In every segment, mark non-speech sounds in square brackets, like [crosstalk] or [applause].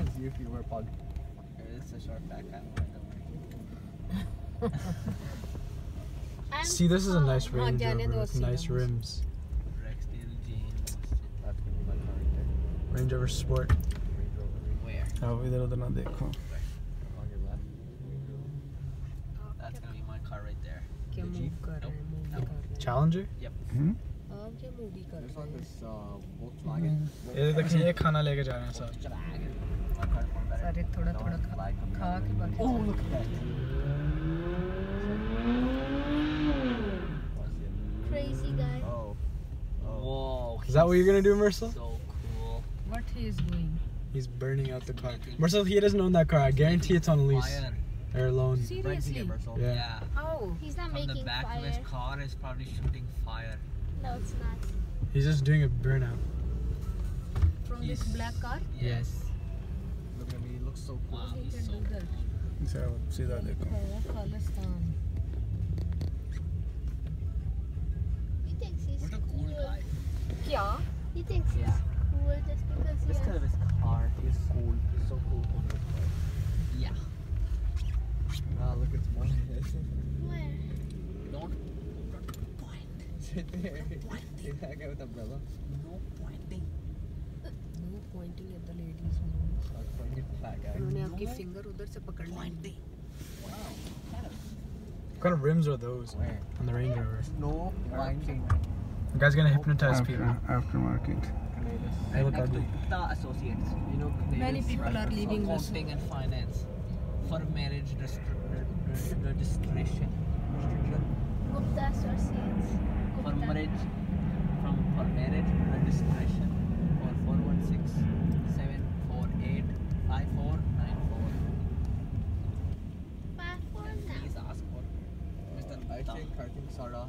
it's you if you were a a See, this is a nice Range Rover with nice rims. Range Rover Sport. Where? Oh, we little not cool. That's gonna be my car right there. Oh, the Jeep? Nope. Challenger? Yep. Mm -hmm. कर There's रहे like हैं this uh, Volkswagen. ये देखिए ये खाना लेके जा रहे हैं साथ. My car's more better. सारे थोड़ा No, थोड़ा it's खा black and खा red. के बाकी Oh, look at that. What's it? Crazy guy. Oh. Oh. Whoa. Is that what you're gonna do, Marcel? So cool. what he is doing He's burning out the car. Marcel, he doesn't own that car. I guarantee it's on lease hair loan. Seriously? Yeah. yeah. Oh, he's not From making the back fire. of his car is probably shooting fire. No, it's not. He's just doing a burnout. From he's, this black car? Yes. Look at me, he looks so cool. Wow, so. Cool. See that. He thinks he's cool, Yeah. He thinks yeah. cool just because of his car. He's cool. He's so cool. Yeah. point. Sit there. See that guy with the umbrella? No pointing. no pointing at the ladies no I was pointing at the fat guy. उन्होंने आपकी finger उधर से पकड़ ली Pointing. Wow. What kind of rims are those Where? on the Range Rover? No pointing. The guy's gonna hypnotize people. Aftermarket. Canadus. They Right look next to ugly. Gupta Associates. You know Canadus. Many people are leaving this. Accounting and finance. For marriage registr- re- registration. Gupta Associates. for marriage from for marriage registration for 5494 please ask for Mr. I think I think Sada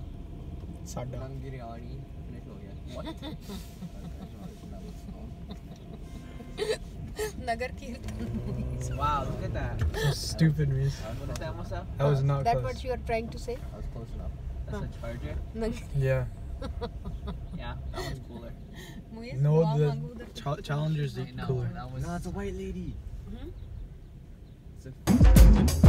Sada Nangiriani finish ho gaya what [laughs] [laughs] Nagar Kirtan. Wow, look at that. Stupid, Reese. That was not That close. what you are trying to say? I was close enough. That's a charger? [laughs] yeah. yeah, that one's cooler. no, the Challenger's I know, cooler. Was... No, it's a white lady. Mm -hmm.